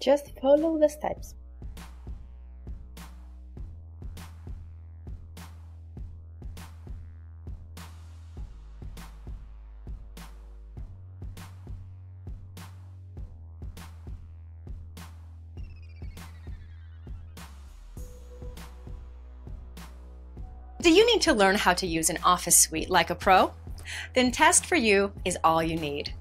Just follow the steps. Do you need to learn how to use an office suite like a pro? Then TEST4U is all you need.